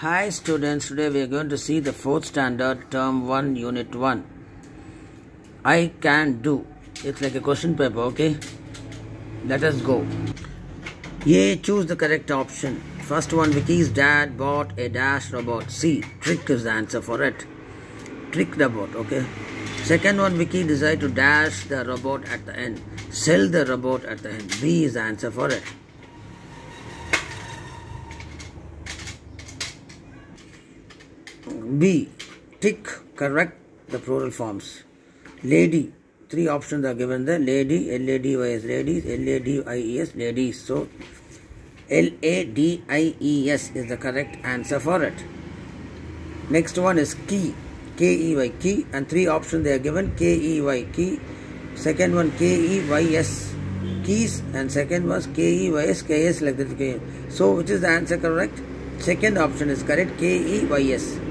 Hi students, today we are going to see the fourth standard term 1 unit 1. I can do. It's like a question paper, okay? Let us go. A. Choose the correct option. First one, Vicky's dad bought a dash robot. C. Trick is the answer for it. Trick the robot, okay? Second one, Vicky decided to dash the robot at the end. Sell the robot at the end. B is the answer for it. B. Tick correct the plural forms. Lady. Three options are given there. Lady, L-A-D-Y-S, ladies, L-A-D-I-E-S, ladies. So, L-A-D-I-E-S is the correct answer for it. Next one is key. K-E-Y, key. And three options they are given. K-E-Y, key. Second one, K-E-Y-S, keys. And second was K-E-Y-S, K-S like that. So, which is the answer correct? Second option is correct. K-E-Y-S.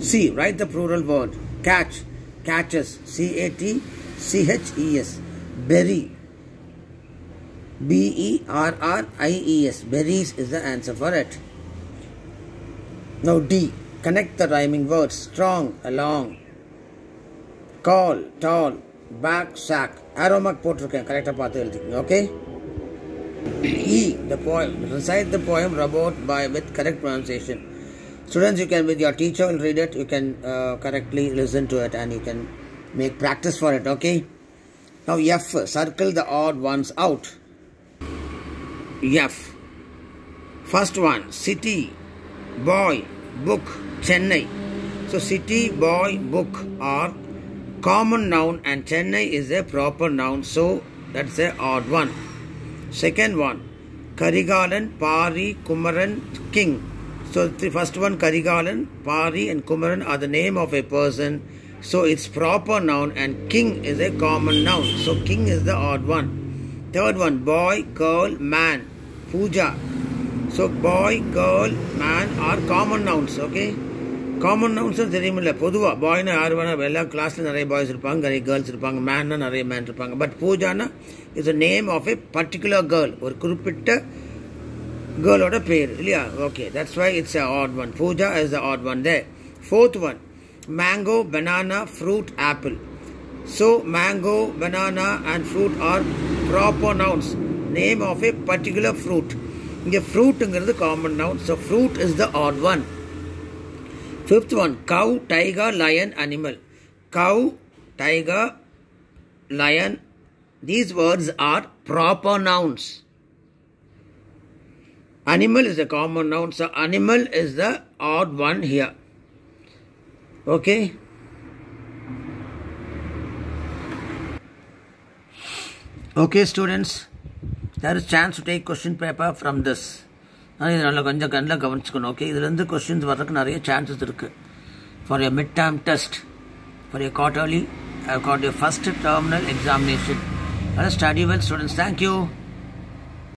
C. Write the plural word. Catch. Catches. C-A-T-C-H-E-S. Berry. B-E-R-R-I-E-S. Berries is the answer for it. Now D. Connect the rhyming words. Strong, along. Call, tall, back, sack. Arrow mark போட்டிருக்கேன் கரெக்டாக பார்த்து எழுதிக்கங்க okay E. The poem. Recite the poem robot by with correct pronunciation. Students, you can with your teacher will read it. You can uh, correctly listen to it and you can make practice for it. Okay. Now F. Circle the odd ones out. F. First one. City, boy, book, Chennai. So city, boy, book are common noun and Chennai is a proper noun. So that's a odd one. Second one, Karigalan, Pari, Kumaran, King. So the first one, Karigalan, Pari and Kumaran are the name of a person. So it's proper noun and King is a common noun. So King is the odd one. Third one, boy, girl, man, Puja. So boy, girl, man are common nouns. Okay. Common நவுன்ஸும் தெரியுமில்ல பொதுவாக பாய்னா யார் வேணால் எல்லா கிளாஸில் நிறைய boys இருப்பாங்க நிறைய girls இருப்பாங்க மேன்னா நிறைய மேன் இருப்பாங்க but பூஜானா is a name of a particular girl ஒரு குறிப்பிட்ட கேர்ளோட பேர் இல்லையா okay that's why it's a add one Pooja is the odd one they fourth one mango banana fruit apple so mango banana and fruit R proper nouns name of a particular fruit இங்கே ஃப்ரூட்டுங்கிறது common noun so fruit is the odd one Fifth one, cow, tiger, lion, animal. Cow, tiger, lion. These words are proper nouns. Animal is a common noun, so animal is the odd one here. Okay? Okay, students. There is chance to take question paper from this. ஆனால் இது நல்லா கொஞ்சம் கண்ணில் கவனிச்சுக்கணும் okay இதுலேருந்து questions வர்றதுக்கு நிறைய chances இருக்குது for a mid term test for a quarterly got a first terminal examination அதனால் ஸ்டடி வெல் ஸ்டூடெண்ட்ஸ் தேங்க்யூ